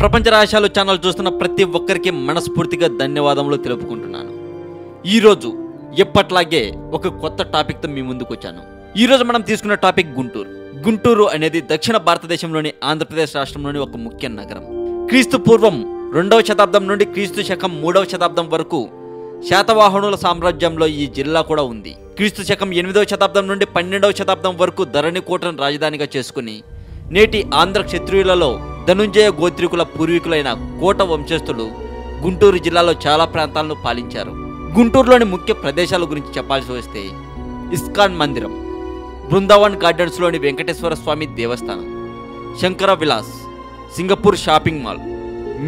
ప్రపంచ రహస్యాలు ఛానల్ చూస్తున్న ప్రతి ఒక్కరికి మనస్ఫూర్తిగా ధన్యవాదములు తెలుపుకుంటున్నాను. ఈరోజు ఎప్పట్లాగే ఒక కొత్త టాపిక్తో మీ ముందుకు వచ్చాను. ఈరోజు మనం తీసుకున్న టాపిక్ గుంటూరు. గుంటూరు అనేది దక్షిణ భారతదేశంలోని ఆంధ్రప్రదేశ్ రాష్ట్రంలోని ఒక ముఖ్య నగరం. క్రీస్తు పూర్వం రెండవ శతాబ్దం నుండి క్రీస్తు శకం మూడవ శతాబ్దం వరకు శాతవాహనుల సామ్రాజ్యంలో ఈ జిల్లా కూడా ఉంది. క్రీస్తు శకం ఎనిమిదవ శతాబ్దం నుండి పన్నెండవ శతాబ్దం వరకు ధరణికోటను రాజధానిగా చేసుకుని నేటి ఆంధ్ర క్షత్రియులలో ధనుంజయ గోత్రికుల పూర్వీకులైన కోట వంశస్థులు గుంటూరు జిల్లాలో చాలా ప్రాంతాలను పాలించారు. గుంటూరులోని ముఖ్య ప్రదేశాల గురించి చెప్పాల్సి వస్తే ఇస్కాన్ మందిరం బృందావన్ గార్డెన్స్లోని వెంకటేశ్వర స్వామి దేవస్థానం Shankar Vilas Singapore shopping mall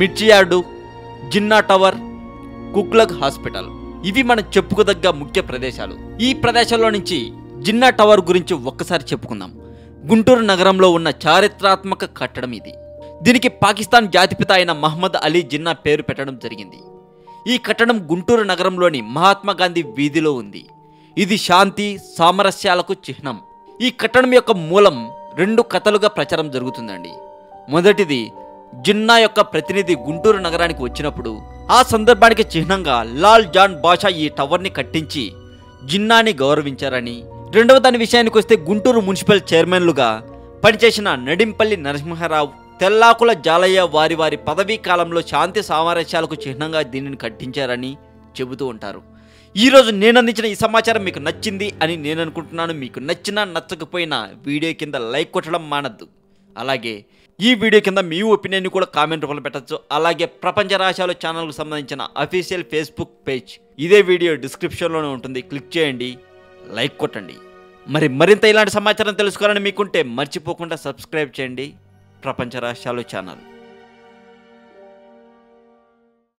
మిర్చియార్డు Jinnah tower కుక్లగ్ హాస్పిటల్. ఇవి మనం చెప్పుకోదగ్గ ముఖ్య ప్రదేశాలు. ఈ ప్రదేశంలో నుంచి జిన్నా టవర్ గురించి ఒక్కసారి చెప్పుకుందాం. గుంటూరు నగరంలో ఉన్న చారిత్రాత్మక కట్టడం ఇది. దీనికి పాకిస్తాన్ జాతిపిత అయిన మహమ్మద్ అలీ జిన్నా పేరు పెట్టడం జరిగింది. ఈ కట్టడం గుంటూరు నగరంలోని మహాత్మా గాంధీ వీధిలో ఉంది. ఇది శాంతి సామరస్యాలకు చిహ్నం. ఈ కట్టడం యొక్క మూలం రెండు కథలుగా ప్రచారం జరుగుతుందండి. మొదటిది జిన్నా యొక్క ప్రతినిధి గుంటూరు నగరానికి వచ్చినప్పుడు ఆ సందర్భానికి చిహ్నంగా లాల్ జాన్ బాషా ఈ టవర్ని కట్టించి జిన్నాని గౌరవించారని రెండవ దాని విషయానికి వస్తే గుంటూరు మున్సిపల్ చైర్మన్లుగా పనిచేసిన నడింపల్లి నరసింహారావు తెల్లాకుల జాలయ్య వారి వారి పదవీ కాలంలో శాంతి సామరస్యాలకు చిహ్నంగా దీనిని కట్టించారని చెబుతూ ఉంటారు. ఈరోజు నేను అందించిన ఈ సమాచారం మీకు నచ్చింది అని నేను అనుకుంటున్నాను. మీకు నచ్చినా నచ్చకపోయినా వీడియో కింద లైక్ కొట్టడం మానద్దు. అలాగే ఈ వీడియో కింద మీ ఒపీనియన్ కూడా కామెంట్ రూపంలో పెట్టచ్చు. అలాగే ప్రపంచ రాశాలు ఛానల్కు సంబంధించిన అఫీషియల్ ఫేస్బుక్ పేజ్ ఇదే వీడియో డిస్క్రిప్షన్లోనే ఉంటుంది. క్లిక్ చేయండి లైక్ కొట్టండి. మరి మరింత ఇలాంటి సమాచారం తెలుసుకోవాలని మీకుంటే మర్చిపోకుండా సబ్స్క్రైబ్ చేయండి. ప్రపంచ రహస్యాలు ఛానల్